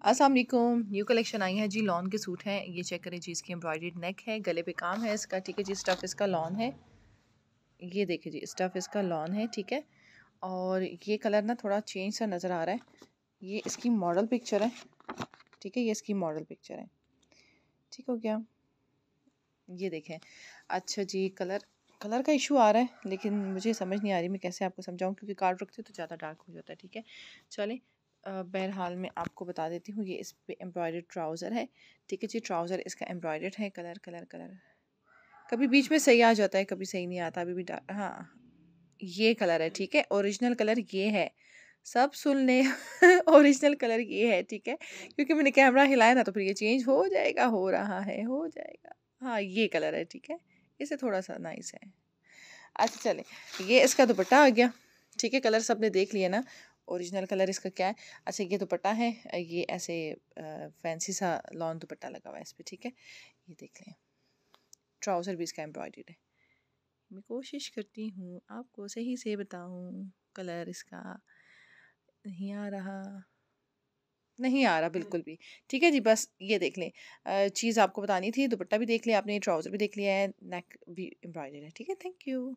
वालेकुम। New collection आई है जी lawn के सूट हैं। ये चेक करें जी, इसकी एम्ब्रॉयड नेक है, गले पे काम है इसका, ठीक है जी स्टफ़ इसका लॉन है। ये देखिए जी स्टफ़ इसका लॉन है, ठीक है। और ये कलर ना थोड़ा चेंज सा नज़र आ रहा है। ये इसकी मॉडल पिक्चर है, ठीक है, ये इसकी मॉडल पिक्चर है। ठीक हो गया। ये देखें। अच्छा जी कलर कलर का इशू आ रहा है, लेकिन मुझे समझ नहीं आ रही, मैं कैसे आपको समझाऊँ? क्योंकि कार्ड रखती हूँ तो ज़्यादा डार्क हो जाता है, ठीक है। चलें बहरहाल मैं आपको बता देती हूँ, ये इस पर एम्ब्रॉयड ट्राउज़र है। ठीक है जी ट्राउज़र इसका एम्ब्रॉयड है कलर कलर कलर कभी बीच में सही आ जाता है, कभी सही नहीं आता, अभी भी हाँ ये कलर है, ठीक है? ओरिजिनल कलर ये है। सब सुन ले ओरिजिनल कलर ये है, ठीक है? क्योंकि मैंने कैमरा हिलाया ना तो फिर ये चेंज हो जाएगा, हो रहा है, हो जाएगा। हाँ ये कलर है, ठीक है? इसे थोड़ा सा नाइस है। अच्छा चले। ये इसका दुपट्टा आ गया। ठीक है कलर सबने देख लिया ना? ओरिजिनल कलर इसका क्या है? अच्छा ये दुपट्टा है ये ऐसे फैंसी सा लॉन दुपट्टा लगा हुआ है इस पर ठीक है? ये देख लें। ट्राउज़र भी इसका एम्ब्रॉयड है। मैं कोशिश करती हूँ आपको सही से बताऊँ कलर इसका नहीं आ रहा। नहीं आ रहा बिल्कुल भी। ठीक है जी बस ये देख लें। चीज़ आपको बतानी थी दुपट्टा भी देख लिया आपने ट्राउज़र भी देख लिया है नेक भी एम्ब्रॉयडर है ठीक है? Thank you.